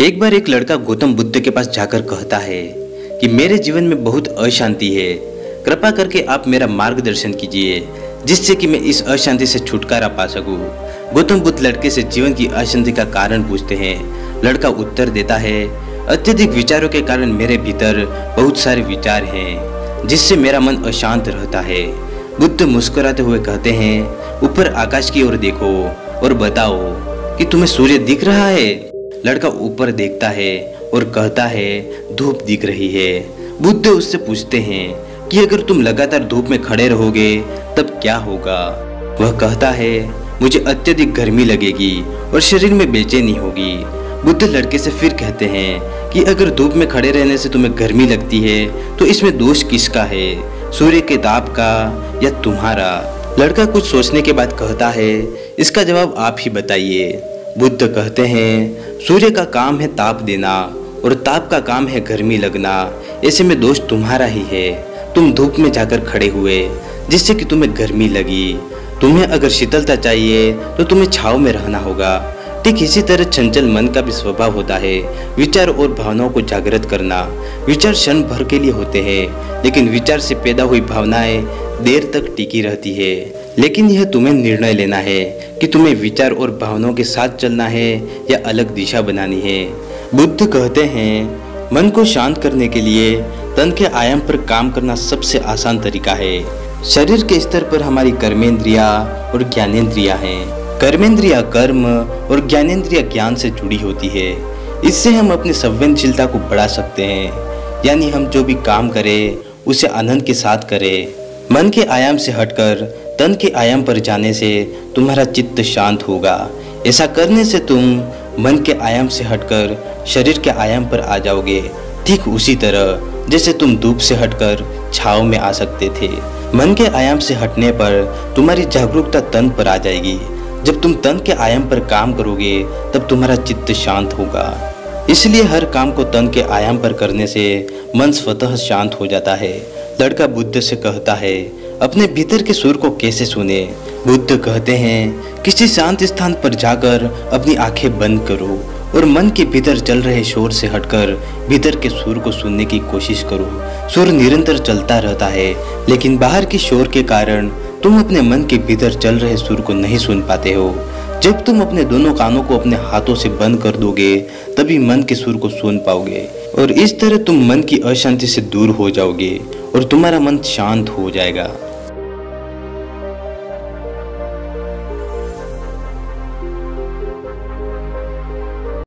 एक बार एक लड़का गौतम बुद्ध के पास जाकर कहता है कि मेरे जीवन में बहुत अशांति है। कृपा करके आप मेरा मार्गदर्शन कीजिए, जिससे कि मैं इस अशांति से छुटकारा पा सकूँ। गौतम बुद्ध लड़के से जीवन की अशांति का कारण पूछते हैं। लड़का उत्तर देता है, अत्यधिक विचारों के कारण मेरे भीतर बहुत सारे विचार हैं, जिससे मेरा मन अशांत रहता है। बुद्ध मुस्कुराते हुए कहते हैं, ऊपर आकाश की ओर देखो और बताओ कि तुम्हें सूर्य दिख रहा है? लड़का ऊपर देखता है और कहता है, धूप दिख रही है। बुद्ध उससे पूछते हैं कि, अगर तुम लगातार धूप में खड़े रहोगे, तब क्या होगा? वह कहता है, मुझे अत्यधिक गर्मी लगेगी और शरीर में बेचैनी होगी। बुद्ध लड़के से फिर कहते हैं कि, अगर धूप में खड़े रहने से तुम्हें गर्मी लगती है तो इसमें दोष किसका है? सूर्य के ताप का या तुम्हारा? लड़का कुछ सोचने के बाद कहता है, इसका जवाब आप ही बताइए। बुद्ध कहते हैं, सूर्य का काम है ताप देना और ताप का काम है गर्मी लगना। ऐसे में दोष तुम्हारा ही है। तुम धूप में जाकर खड़े हुए, जिससे कि तुम्हें गर्मी लगी। तुम्हें अगर शीतलता चाहिए तो तुम्हें छाव में रहना होगा। ठीक इसी तरह चंचल मन का भी स्वभाव होता है। विचार और भावनाओं को जागृत करना। विचार क्षण भर के लिए होते हैं, लेकिन विचार से पैदा हुई भावनाएँ देर तक टिकी रहती है। लेकिन यह तुम्हें निर्णय लेना है कि तुम्हें विचार और भावनाओं के साथ चलना है या अलग दिशा बनानी है। बुद्ध कहते हैं, मन को शांत करने के लिए तन के आयाम पर काम करना सबसे आसान तरीका है। शरीर के स्तर पर हमारी कर्मेंद्रिया और ज्ञानेन्द्रिया हैं। कर्मेंद्रिया कर्म और ज्ञानेन्द्रिया ज्ञान से जुड़ी होती है। इससे हम अपनी संवेदनशीलता को बढ़ा सकते हैं। यानी हम जो भी काम करें, उसे आनंद के साथ करें। मन के आयाम से हटकर, तन के आयाम पर जाने से तुम्हारा चित्त शांत होगा। ऐसा करने से तुम मन के आयाम से हटकर, शरीर के आयाम पर आ जाओगे। ठीक उसी तरह, जैसे तुम धूप से हटकर छाव में आ सकते थे। मन के आयाम से हटने पर तुम्हारी जागरूकता तन पर आ जाएगी। जब तुम तन के आयाम पर काम करोगे, तब तुम्हारा चित्त शांत होगा। इसलिए हर काम को तन के आयाम पर करने से मन स्वतः शांत हो जाता है। लड़का बुद्ध से कहता है, अपने भीतर के सुर को कैसे सुने? बुद्ध कहते हैं, किसी शांत स्थान पर जाकर अपनी आँखें बंद करो और मन के भीतर चल रहे शोर से हटकर भीतर के सुर को सुनने की कोशिश करो। सुर निरंतर चलता रहता है, लेकिन बाहर के शोर के कारण तुम अपने मन के भीतर चल रहे सुर को नहीं सुन पाते हो। जब तुम अपने दोनों कानों को अपने हाथों से बंद कर दोगे, तभी मन के सुर को सुन पाओगे। और इस तरह तुम मन की अशांति से दूर हो जाओगे, और तुम्हारा मन शांत हो जाएगा।